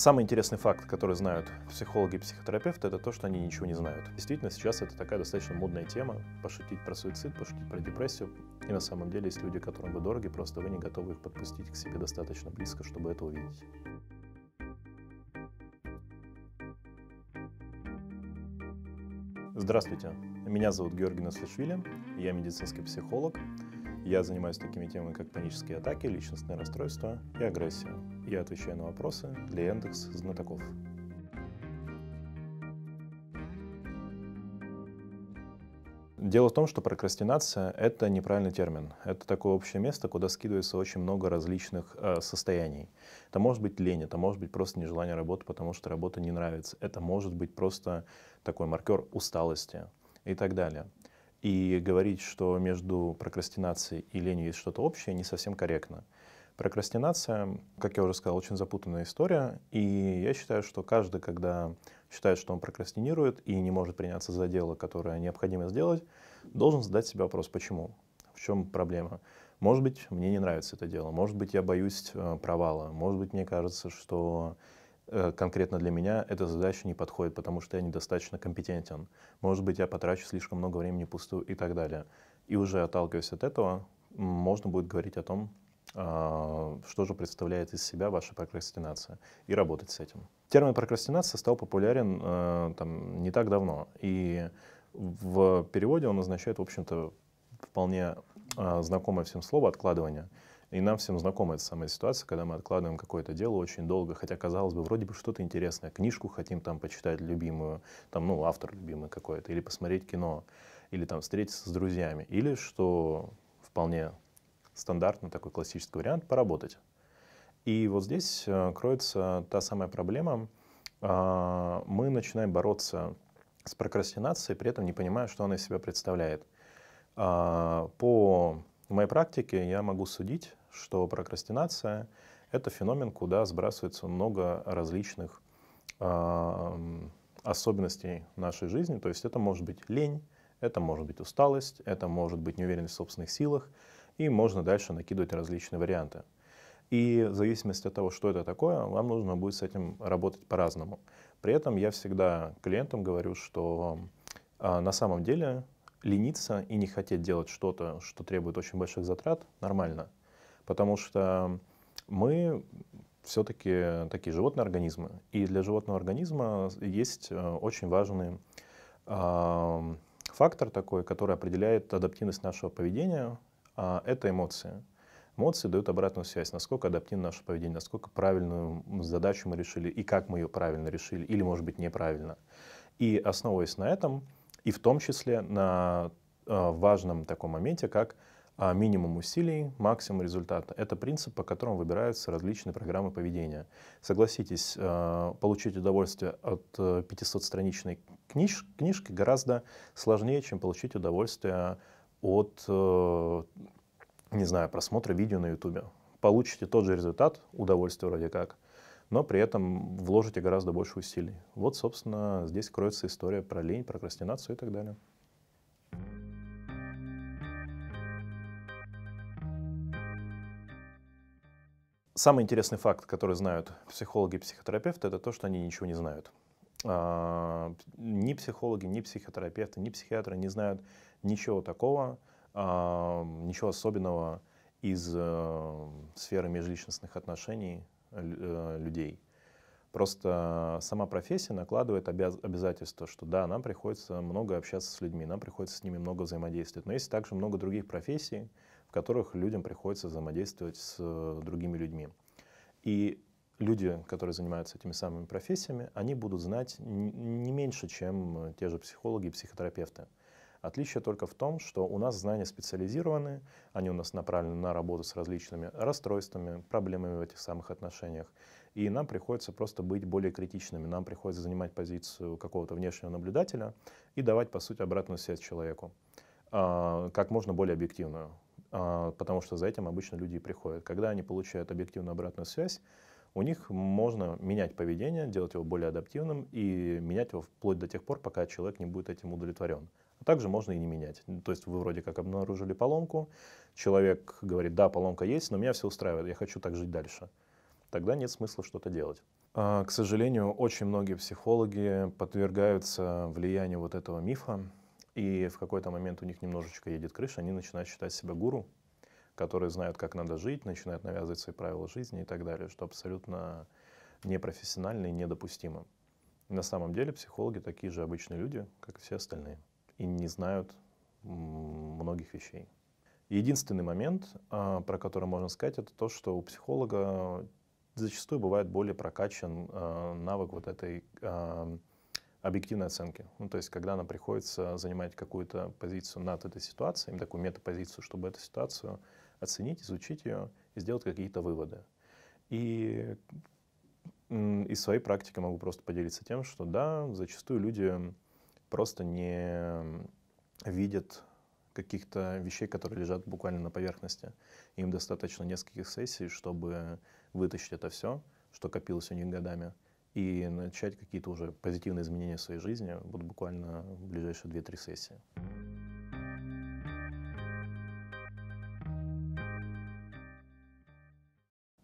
Самый интересный факт, который знают психологи и психотерапевты, это то, что они ничего не знают. Действительно, сейчас это такая достаточно модная тема, пошутить про суицид, пошутить про депрессию. И на самом деле есть люди, которым вы дороги, просто вы не готовы их подпустить к себе достаточно близко, чтобы это увидеть. Здравствуйте, меня зовут Георгий Наслышвили, я медицинский психолог. Я занимаюсь такими темами, как панические атаки, личностные расстройства и агрессия. Я отвечаю на вопросы для Яндекс знатоков. Дело в том, что прокрастинация — это неправильный термин. Это такое общее место, куда скидывается очень много различных э, состояний. Это может быть лень, это может быть просто нежелание работать, потому что работа не нравится. Это может быть просто такой маркер усталости и так далее. И говорить, что между прокрастинацией и ленью есть что-то общее, не совсем корректно. Прокрастинация, как я уже сказал, очень запутанная история, и я считаю, что каждый, когда считает, что он прокрастинирует и не может приняться за дело, которое необходимо сделать, должен задать себе вопрос, почему, в чем проблема. Может быть, мне не нравится это дело, может быть, я боюсь э, провала, может быть, мне кажется, что Э, конкретно для меня эта задача не подходит, потому что я недостаточно компетентен. Может быть, я потрачу слишком много времени пустую и так далее. И уже отталкиваясь от этого, можно будет говорить о том, что же представляет из себя ваша прокрастинация, и работать с этим. Термин прокрастинация стал популярен э, там, не так давно, и в переводе он означает, в общем-то, вполне а, знакомое всем слово «откладывание». И нам всем знакома эта самая ситуация, когда мы откладываем какое-то дело очень долго, хотя, казалось бы, вроде бы что-то интересное, книжку хотим там почитать любимую, там, ну, автор любимый какой-то, или посмотреть кино, или там встретиться с друзьями, или, что вполне стандартный такой классический вариант, поработать. И вот здесь э, кроется та самая проблема. Э, мы начинаем бороться с прокрастинацией, при этом не понимая, что она из себя представляет. Э, по моей практике я могу судить что прокрастинация — это феномен, куда сбрасывается много различных э, особенностей нашей жизни. То есть это может быть лень, это может быть усталость, это может быть неуверенность в собственных силах, и можно дальше накидывать различные варианты. И в зависимости от того, что это такое, вам нужно будет с этим работать по-разному. При этом я всегда клиентам говорю, что э, на самом деле лениться и не хотеть делать что-то, что требует очень больших затрат, нормально потому что мы все-таки такие животные организмы. И для животного организма есть э, очень важный э, фактор такой, который определяет адаптивность нашего поведения, это эмоции. Эмоции дают обратную связь, насколько адаптивно наше поведение, насколько правильную задачу мы решили и как мы ее правильно решили, или, может быть, неправильно. И основываясь на этом, и в том числе на э, важном таком моменте, как а минимум усилий, максимум результата. Это принцип, по которому выбираются различные программы поведения. Согласитесь, получить удовольствие от 500-страничной э, книж, книжки гораздо сложнее, чем получить удовольствие от, э, не знаю, просмотра видео на YouTube. Получите тот же результат, удовольствие вроде как, но при этом вложите гораздо больше усилий. Вот, собственно, здесь кроется история про лень, прокрастинацию и так далее. Самый интересный факт, который знают психологи и психотерапевты, это то, что они ничего не знают. А, ни психологи, ни психотерапевты, ни психиатры не знают ничего такого, а, ничего особенного из э, сферы межличностных отношений э, людей. Просто сама профессия накладывает обяз обязательство, что да, нам приходится много общаться с людьми, нам приходится с ними много взаимодействовать. Но есть также много других профессий, в которых людям приходится взаимодействовать с э, другими людьми. И люди, которые занимаются этими самыми профессиями, они будут знать не меньше, чем те же психологи и психотерапевты. Отличие только в том, что у нас знания специализированы, они у нас направлены на работу с различными расстройствами, проблемами в этих самых отношениях. И нам приходится просто быть более критичными, нам приходится занимать позицию какого-то внешнего наблюдателя и давать, по сути, обратную связь человеку, а, как можно более объективную. А, потому что за этим обычно люди и приходят. Когда они получают объективную обратную связь, у них можно менять поведение, делать его более адаптивным и менять его вплоть до тех пор, пока человек не будет этим удовлетворен. А также можно и не менять. То есть вы вроде как обнаружили поломку, человек говорит, да, поломка есть, но меня все устраивает, я хочу так жить дальше. Тогда нет смысла что-то делать. А, к сожалению, очень многие психологи подвергаются влиянию вот этого мифа, и в какой-то момент у них немножечко едет крыша, они начинают считать себя гуру, которые знают, как надо жить, начинают навязывать свои правила жизни и так далее, что абсолютно непрофессионально и недопустимо. На самом деле психологи такие же обычные люди, как и все остальные, и не знают многих вещей. Единственный момент, а, про который можно сказать, это то, что у психолога зачастую бывает более прокачан а, навык вот этой а, объективной оценки. Ну, то есть, когда нам приходится занимать какую-то позицию над этой ситуацией, такую метапозицию, чтобы эту ситуацию оценить, изучить ее и сделать какие-то выводы. И из своей практики могу просто поделиться тем, что да, зачастую люди просто не видят каких-то вещей, которые лежат буквально на поверхности. Им достаточно нескольких сессий, чтобы вытащить это все, что копилось у них годами, и начать какие-то уже позитивные изменения в своей жизни вот буквально в ближайшие 2-3 сессии.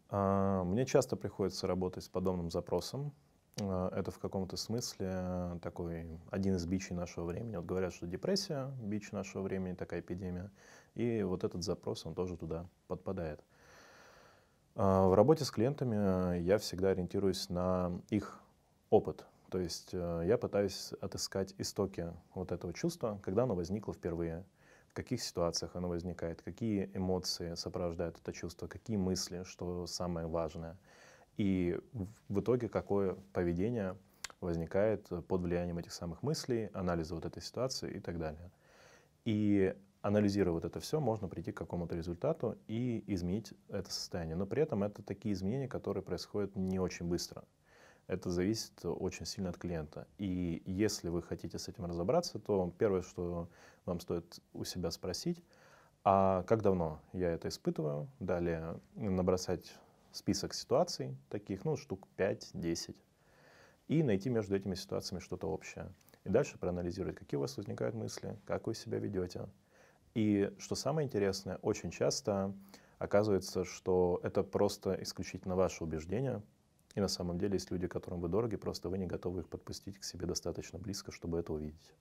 А, мне часто приходится работать с подобным запросом. А, это в каком-то смысле такой один из бичей нашего времени. Вот говорят, что депрессия — бич нашего времени, такая эпидемия. И вот этот запрос, он тоже туда подпадает. А, в работе с клиентами я всегда ориентируюсь на их опыт. То есть э, я пытаюсь отыскать истоки вот этого чувства, когда оно возникло впервые, в каких ситуациях оно возникает, какие эмоции сопровождают это чувство, какие мысли, что самое важное — и в итоге какое поведение возникает под влиянием этих самых мыслей, анализа вот этой ситуации и так далее. И анализируя вот это все, можно прийти к какому-то результату и изменить это состояние. Но при этом это такие изменения, которые происходят не очень быстро. Это зависит очень сильно от клиента. И если вы хотите с этим разобраться, то первое, что вам стоит у себя спросить, а как давно я это испытываю? Далее набросать список ситуаций, таких, ну, штук 5-10, и найти между этими ситуациями что-то общее. И дальше проанализировать, какие у вас возникают мысли, как вы себя ведете. И что самое интересное, очень часто оказывается, что это просто исключительно ваше убеждение, и на самом деле есть люди, которым вы дороги, просто вы не готовы их подпустить к себе достаточно близко, чтобы это увидеть.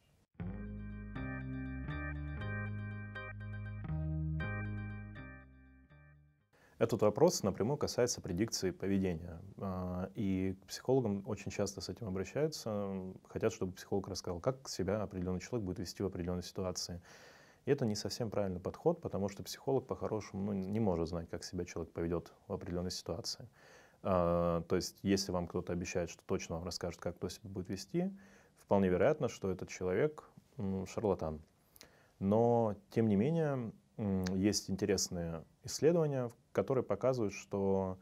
Этот вопрос напрямую касается предикции поведения. А, и к психологам очень часто с этим обращаются, хотят, чтобы психолог рассказал, как себя определенный человек будет вести в определенной ситуации. И это не совсем правильный подход, потому что психолог по-хорошему ну, не может знать, как себя человек поведет в определенной ситуации. А, то есть, если вам кто-то обещает, что точно вам расскажет, как кто себя будет вести, вполне вероятно, что этот человек шарлатан. Но, тем не менее, есть интересные исследования, которые показывают, что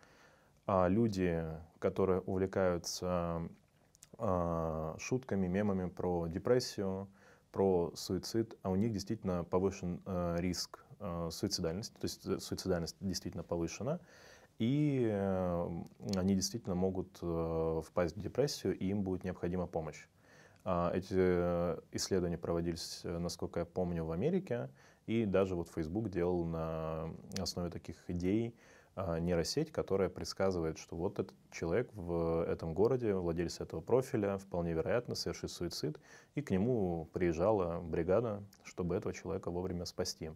а, люди, которые увлекаются а, шутками, мемами про депрессию, про суицид, а у них действительно повышен а, риск а, суицидальности, то есть суицидальность действительно повышена, и они действительно могут впасть в депрессию, и им будет необходима помощь. А, эти исследования проводились, насколько я помню, в Америке, и даже вот Facebook делал на основе таких идей а, нейросеть, которая предсказывает, что вот этот человек в этом городе, владелец этого профиля, вполне вероятно совершит суицид, и к нему приезжала бригада, чтобы этого человека вовремя спасти.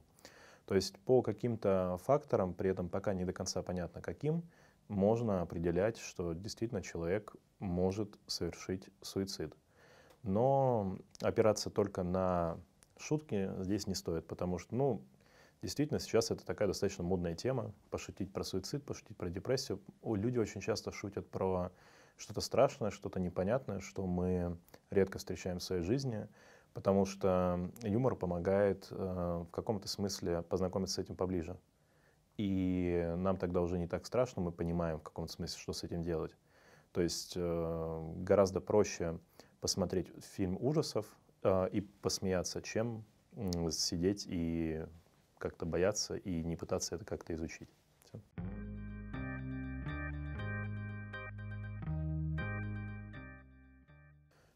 То есть по каким-то факторам, при этом пока не до конца понятно каким, можно определять, что действительно человек может совершить суицид. Но опираться только на шутки здесь не стоит, потому что, ну, действительно, сейчас это такая достаточно модная тема, пошутить про суицид, пошутить про депрессию. Люди очень часто шутят про что-то страшное, что-то непонятное, что мы редко встречаем в своей жизни, потому что юмор помогает э, в каком-то смысле познакомиться с этим поближе. И нам тогда уже не так страшно, мы понимаем в каком-то смысле, что с этим делать. То есть э, гораздо проще посмотреть фильм ужасов, э, и посмеяться, чем э, сидеть и как-то бояться и не пытаться это как-то изучить. Все.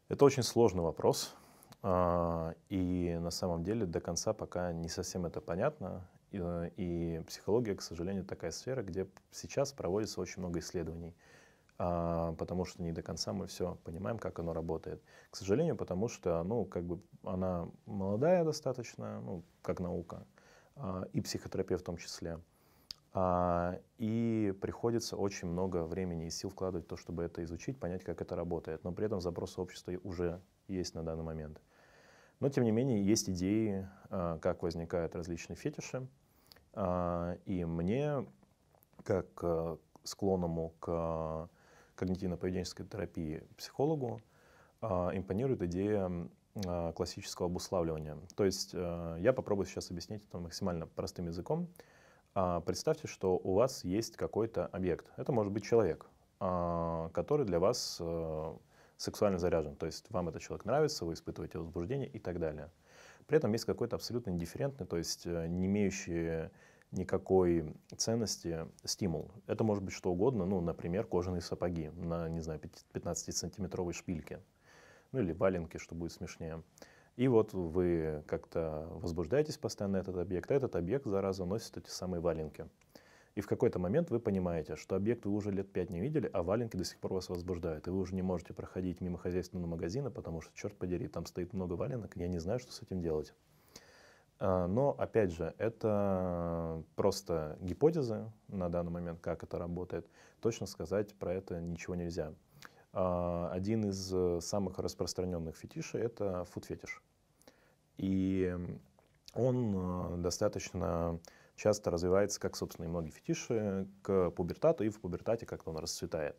Это очень сложный вопрос, э, и на самом деле до конца пока не совсем это понятно. И, и психология, к сожалению, такая сфера, где сейчас проводится очень много исследований. А, потому что не до конца мы все понимаем, как оно работает. К сожалению, потому что, ну, как бы она молодая достаточно, ну, как наука, а, и психотерапевт в том числе. А, и приходится очень много времени и сил вкладывать в то, чтобы это изучить, понять, как это работает. Но при этом запросы общества уже есть на данный момент. Но, тем не менее, есть идеи, как возникают различные фетиши. И мне, как э, склонному к когнитивно-поведенческой терапии психологу, импонирует идея классического обуславливания. То есть э, я попробую сейчас объяснить это максимально простым языком. А, представьте, что у вас есть какой-то объект. Это может быть человек, а, который для вас э, сексуально заряжен. То есть вам этот человек нравится, вы испытываете возбуждение и так далее. При этом есть какой-то абсолютно индифферентный, то есть э, не имеющий никакой ценности стимул. Это может быть что угодно, ну, например, кожаные сапоги на, не знаю, 15-сантиметровой шпильке. Ну или валенки, что будет смешнее. И вот вы как-то возбуждаетесь постоянно этот объект, а этот объект, зараза, носит эти самые валенки. И в какой-то момент вы понимаете, что объект вы уже лет пять не видели, а валенки до сих пор вас возбуждают. И вы уже не можете проходить мимо хозяйственного магазина, потому что, черт подери, там стоит много валенок, я не знаю, что с этим делать. А, но, опять же, это просто гипотезы на данный момент, как это работает. Точно сказать про это ничего нельзя. А, один из э, самых распространенных фетишей — это фуд-фетиш. И он э, достаточно часто развивается, как, собственно, и многие фетиши, к пубертату, и в пубертате как-то он расцветает.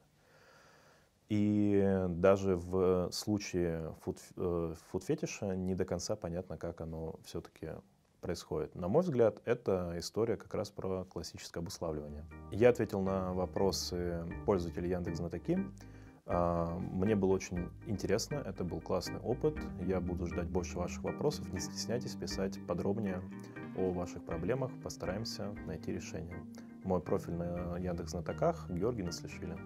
И даже в случае э, фуд-фетиша не до конца понятно, как оно все-таки происходит. На мой взгляд, это история как раз про классическое обуславливание. Я ответил на вопросы пользователей Яндекс.Знатоки. А, мне было очень интересно, это был классный опыт. Я буду ждать больше ваших вопросов. Не стесняйтесь писать подробнее о ваших проблемах. Постараемся найти решение. Мой профиль на Яндекс Знатоках Георгий Наслешвили.